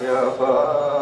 Yeah.